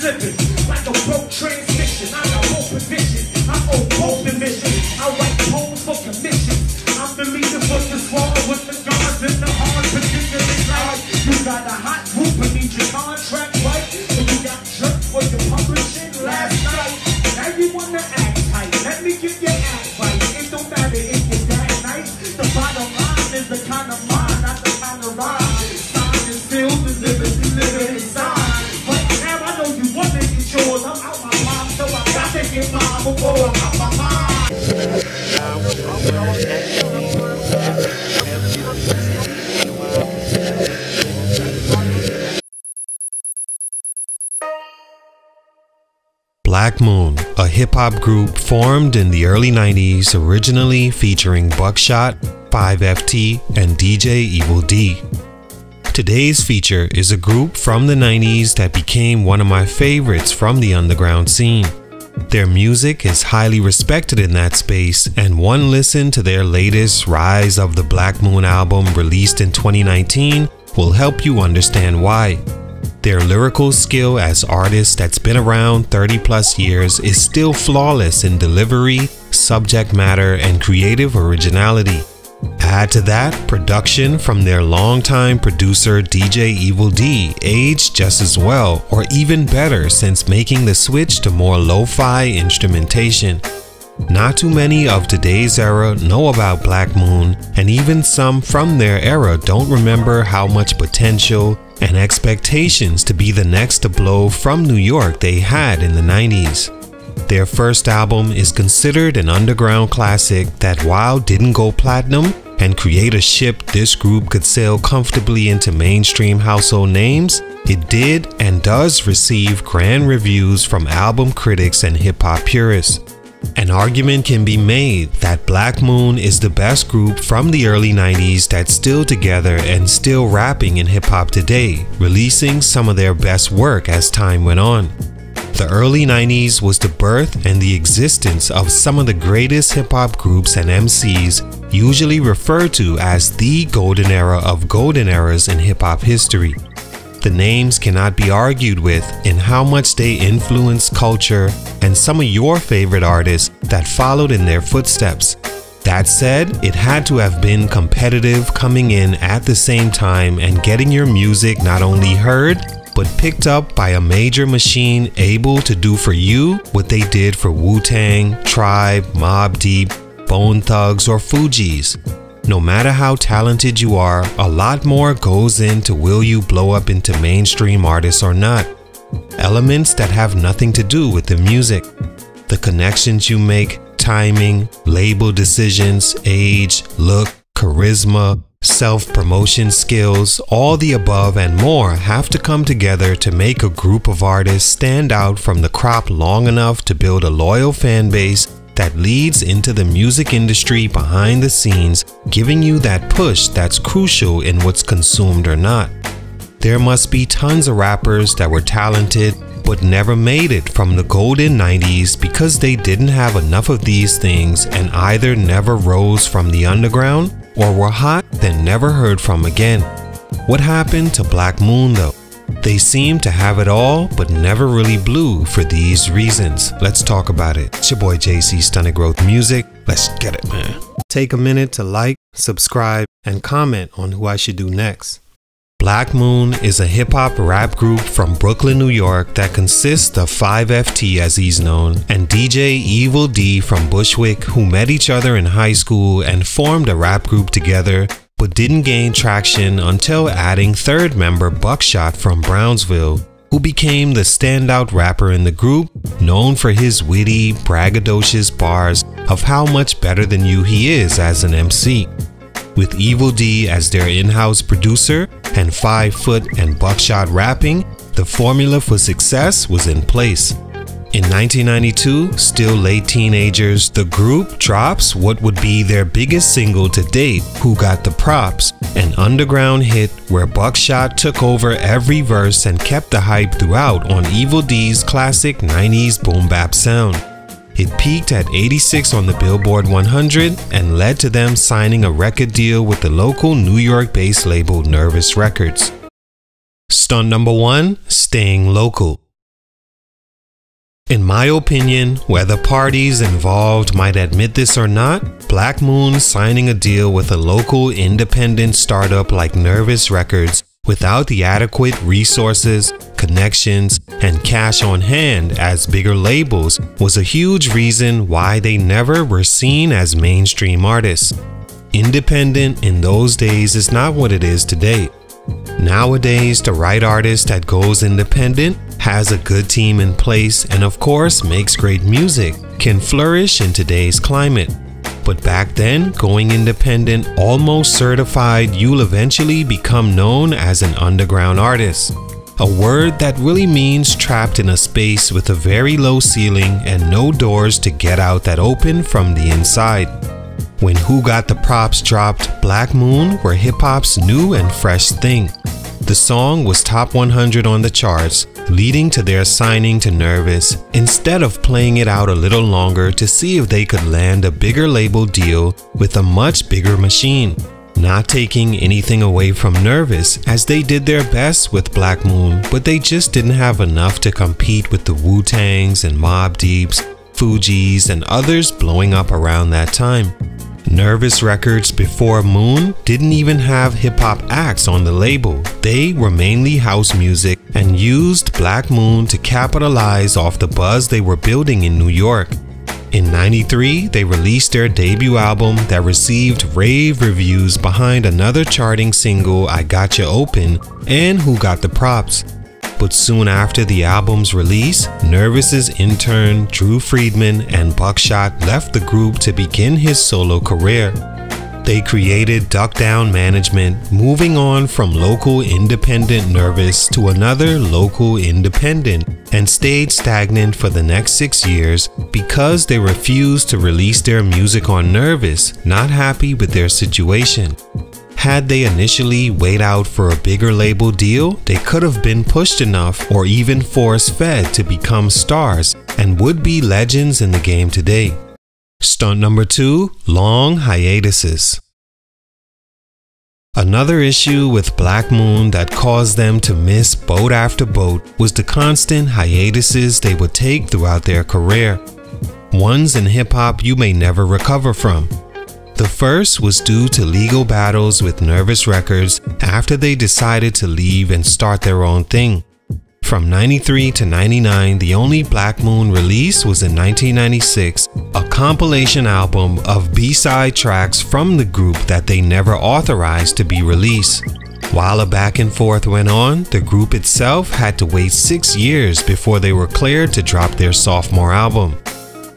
slipping. Like a broke transmission, Black Moon, a hip hop group formed in the early 90s, originally featuring Buckshot, 5FT, and DJ Evil Dee. Today's feature is a group from the 90s that became one of my favorites from the underground scene. Their music is highly respected in that space, and one listen to their latest Rise of the Black Moon album released in 2019 will help you understand why. Their lyrical skill as artists that's been around 30 plus years is still flawless in delivery, subject matter, and creative originality. Add to that production from their longtime producer DJ Evil Dee, aged just as well, or even better since making the switch to more lo fi instrumentation. Not too many of today's era know about Black Moon, and even some from their era don't remember how much potential and expectations to be the next to blow from New York they had in the 90s. Their first album is considered an underground classic that, while didn't go platinum and create a ship this group could sail comfortably into mainstream household names, it did and does receive grand reviews from album critics and hip hop purists. An argument can be made that Black Moon is the best group from the early 90s that's still together and still rapping in hip hop today, releasing some of their best work as time went on. The early 90s was the birth and the existence of some of the greatest hip hop groups and MCs, usually referred to as the golden era of golden eras in hip hop history. The names cannot be argued with in how much they influenced culture and some of your favorite artists that followed in their footsteps. That said, it had to have been competitive coming in at the same time and getting your music not only heard, but picked up by a major machine able to do for you what they did for Wu Tang, Tribe, Mobb Deep, Bone Thugs, or Fugees. No matter how talented you are, a lot more goes into will you blow up into mainstream artists or not. Elements that have nothing to do with the music. The connections you make, timing, label decisions, age, look, charisma, self promotion skills, all the above and more have to come together to make a group of artists stand out from the crop long enough to build a loyal fan base that leads into the music industry behind the scenes, giving you that push that's crucial in what's consumed or not. There must be tons of rappers that were talented but never made it from the golden 90s because they didn't have enough of these things and either never rose from the underground or were hot then never heard from again. What happened to Black Moon though? They seem to have it all, but never really blew for these reasons. Let's talk about it. It's your boy JC Stunted Growth Music. Let's get it, man. Take a minute to like, subscribe, and comment on who I should do next. Black Moon is a hip hop rap group from Brooklyn, New York that consists of 5FT as he's known and DJ Evil Dee from Bushwick who met each other in high school and formed a rap group together but didn't gain traction until adding third member Buckshot from Brownsville, who became the standout rapper in the group, known for his witty, braggadocious bars of how much better than you he is as an MC. With Evil Dee as their in house producer and 5 Foot and Buckshot rapping, the formula for success was in place. In 1992, still late teenagers, the group drops what would be their biggest single to date, Who Got the Props, an underground hit where Buckshot took over every verse and kept the hype throughout on Evil Dee's classic 90s boom bap sound. It peaked at 86 on the Billboard 100 and led to them signing a record deal with the local New York based label Nervous Records. Stunt number one Staying Local. In my opinion, whether parties involved might admit this or not, Black Moon signing a deal with a local independent startup like Nervous Records without the adequate resources, connections, and cash on hand as bigger labels was a huge reason why they never were seen as mainstream artists. Independent in those days is not what it is today. Nowadays, the right artist that goes independent has a good team in place and, of course, makes great music, can flourish in today's climate. But back then, going independent almost certified you'll eventually become known as an underground artist. A word that really means trapped in a space with a very low ceiling and no doors to get out that open from the inside. When Who Got the Props dropped, Black Moon were hip hop's new and fresh thing. The song was top 100 on the charts, leading to their signing to Nervous instead of playing it out a little longer to see if they could land a bigger label deal with a much bigger machine. Not taking anything away from Nervous as they did their best with Black Moon, but they just didn't have enough to compete with the Wu Tangs and Mobb Deeps, Fugees, and others blowing up around that time. Nervous Records before Moon didn't even have hip hop acts on the label. They were mainly house music and used Black Moon to capitalize off the buzz they were building in New York. In 93, they released their debut album that received rave reviews behind another charting single, I Got Cha Opin, and Who Got the Props. But soon after the album's release, Nervous's intern Drew Friedman and Buckshot left the group to begin his solo career. They created Duck Down Management, moving on from local independent Nervous to another local independent, and stayed stagnant for the next six years because they refused to release their music on Nervous, not happy with their situation. Had they initially weighed out for a bigger label deal, they could have been pushed enough or even force fed to become stars and would be legends in the game today. Stunt number two long hiatuses. Another issue with Black Moon that caused them to miss boat after boat was the constant hiatuses they would take throughout their career. Ones in hip hop you may never recover from. The first was due to legal battles with Nervous Records after they decided to leave and start their own thing. From 93 to 99, the only Black Moon release was in 1996, a compilation album of B-side tracks from the group that they never authorized to be released. While a back and forth went on, the group itself had to wait six years before they were cleared to drop their sophomore album.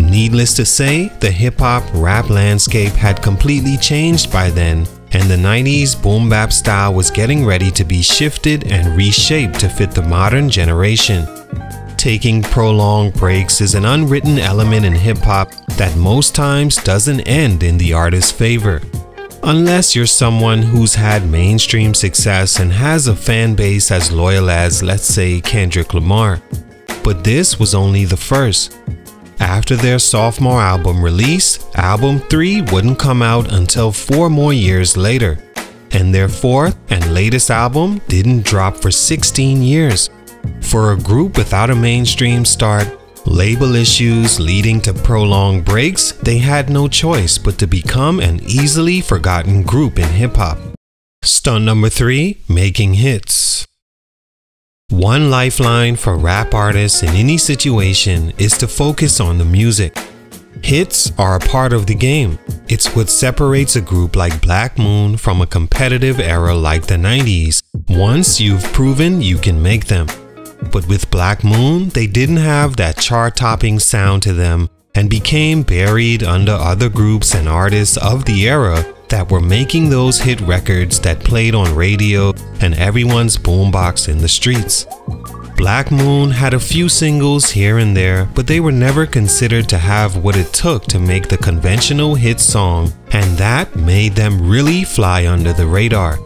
Needless to say, the hip hop rap landscape had completely changed by then, and the 90s boom bap style was getting ready to be shifted and reshaped to fit the modern generation. Taking prolonged breaks is an unwritten element in hip hop that most times doesn't end in the artist's favor. Unless you're someone who's had mainstream success and has a fan base as loyal as, let's say, Kendrick Lamar. But this was only the first. After their sophomore album release, album 3 wouldn't come out until four more years later, and their fourth and latest album didn't drop for 16 years. For a group without a mainstream start, label issues leading to prolonged breaks, they had no choice but to become an easily forgotten group in hip hop. Stunt number 3 Making Hits. One lifeline for rap artists in any situation is to focus on the music. Hits are a part of the game. It's what separates a group like Black Moon from a competitive era like the 90s, once you've proven you can make them. But with Black Moon, they didn't have that chart topping sound to them and became buried under other groups and artists of the era that were making those hit records that played on radio and everyone's boombox in the streets. Black Moon had a few singles here and there, but they were never considered to have what it took to make the conventional hit song, and that made them really fly under the radar.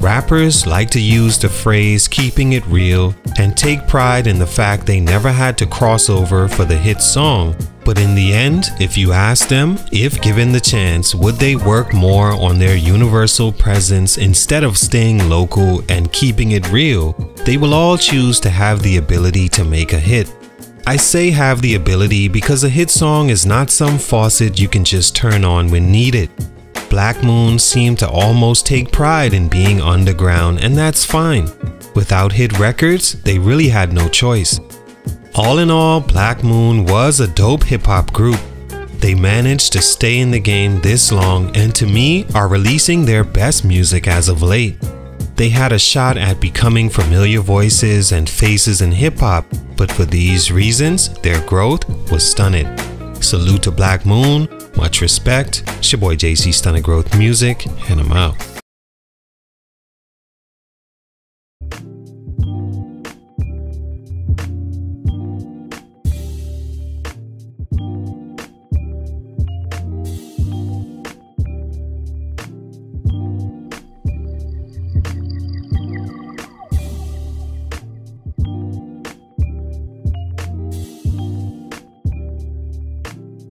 Rappers like to use the phrase keeping it real and take pride in the fact they never had to cross over for the hit song. But in the end, if you ask them, if given the chance, would they work more on their universal presence instead of staying local and keeping it real, they will all choose to have the ability to make a hit. I say have the ability because a hit song is not some faucet you can just turn on when needed. Black Moon seemed to almost take pride in being underground, and that's fine. Without hit records, they really had no choice. All in all, Black Moon was a dope hip hop group. They managed to stay in the game this long and to me are releasing their best music as of late. They had a shot at becoming familiar voices and faces in hip hop, but for these reasons, their growth was stunted. Salute to Black Moon, much respect. It's your boy JC Stunted Growth Music, and I'm out.